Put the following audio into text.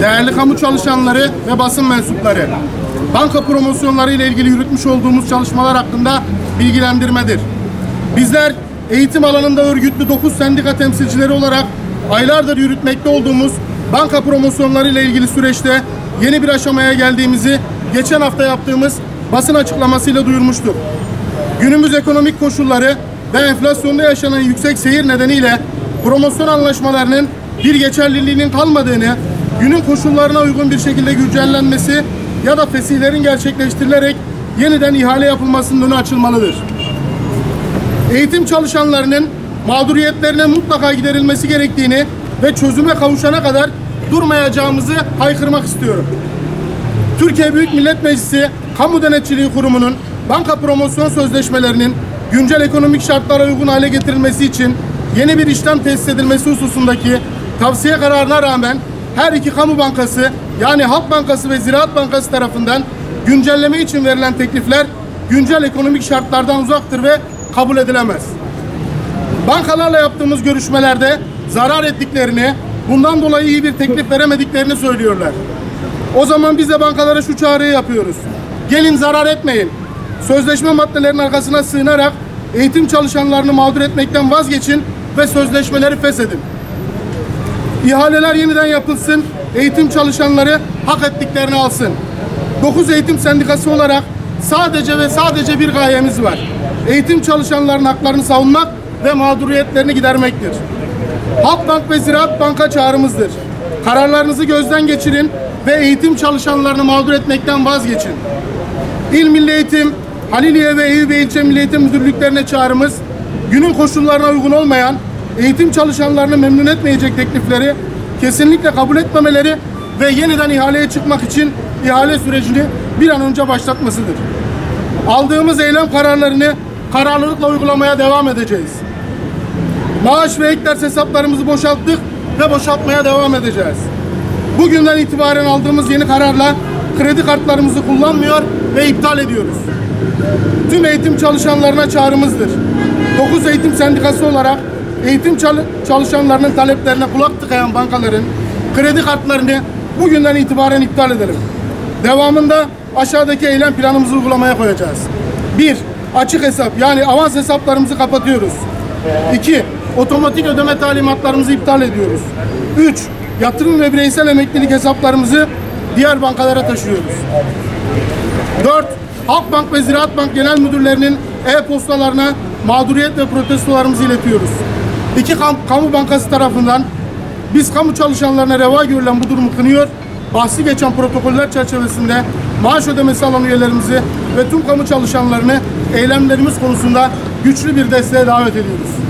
Değerli kamu çalışanları ve basın mensupları, banka promosyonları ile ilgili yürütmüş olduğumuz çalışmalar hakkında bilgilendirmedir. Bizler eğitim alanında örgütlü 9 sendika temsilcileri olarak aylardır yürütmekte olduğumuz banka promosyonları ile ilgili süreçte yeni bir aşamaya geldiğimizi geçen hafta yaptığımız basın açıklamasıyla duyurmuştuk. Günümüz ekonomik koşulları ve enflasyonda yaşanan yüksek seyir nedeniyle promosyon anlaşmalarının bir geçerliliğinin kalmadığını, günün koşullarına uygun bir şekilde güncellenmesi ya da fesihlerin gerçekleştirilerek yeniden ihale yapılmasının önü açılmalıdır. Eğitim çalışanlarının mağduriyetlerine mutlaka giderilmesi gerektiğini ve çözüme kavuşana kadar durmayacağımızı haykırmak istiyorum. Türkiye Büyük Millet Meclisi Kamu Denetçiliği Kurumu'nun banka promosyon sözleşmelerinin güncel ekonomik şartlara uygun hale getirilmesi için yeni bir işlem tesis edilmesi hususundaki tavsiye kararına rağmen her iki kamu bankası yani Halk Bankası ve Ziraat Bankası tarafından güncelleme için verilen teklifler güncel ekonomik şartlardan uzaktır ve kabul edilemez. Bankalarla yaptığımız görüşmelerde zarar ettiklerini, bundan dolayı iyi bir teklif veremediklerini söylüyorlar. O zaman biz de bankalara şu çağrıyı yapıyoruz. Gelin zarar etmeyin. Sözleşme maddelerinin arkasına sığınarak eğitim çalışanlarını mağdur etmekten vazgeçin ve sözleşmeleri feshedin. İhaleler yeniden yapılsın, eğitim çalışanları hak ettiklerini alsın. 9 eğitim sendikası olarak sadece ve sadece bir gayemiz var. Eğitim çalışanlarının haklarını savunmak ve mağduriyetlerini gidermektir. Halkbank ve Ziraat Banka çağrımızdır. Kararlarınızı gözden geçirin ve eğitim çalışanlarını mağdur etmekten vazgeçin. İl Milli Eğitim, Haliliye ve Eyüp İlçe Milli Eğitim Müdürlüklerine çağrımız, günün koşullarına uygun olmayan, eğitim çalışanlarını memnun etmeyecek teklifleri kesinlikle kabul etmemeleri ve yeniden ihaleye çıkmak için ihale sürecini bir an önce başlatmasıdır. Aldığımız eylem kararlarını kararlılıkla uygulamaya devam edeceğiz. Maaş ve ek ders hesaplarımızı boşalttık ve boşaltmaya devam edeceğiz. Bugünden itibaren aldığımız yeni kararla kredi kartlarımızı kullanmıyor ve iptal ediyoruz. Tüm eğitim çalışanlarına çağrımızdır. 9 eğitim sendikası olarak eğitim çal- çalışanlarının taleplerine kulak tıkayan bankaların kredi kartlarını bugünden itibaren iptal edelim. Devamında aşağıdaki eylem planımızı uygulamaya koyacağız. 1. Açık hesap yani avans hesaplarımızı kapatıyoruz. 2. Otomatik ödeme talimatlarımızı iptal ediyoruz. 3. Yatırım ve bireysel emeklilik hesaplarımızı diğer bankalara taşıyoruz. 4. Halkbank ve Ziraat Bank Genel Müdürlerinin e-postalarına mağduriyet ve protestolarımızı iletiyoruz. İki kam- kamu bankası tarafından biz kamu çalışanlarına reva görülen bu durumu kınıyor, bahsi geçen protokoller çerçevesinde maaş ödemesi alan üyelerimizi ve tüm kamu çalışanlarını eylemlerimiz konusunda güçlü bir desteğe davet ediyoruz.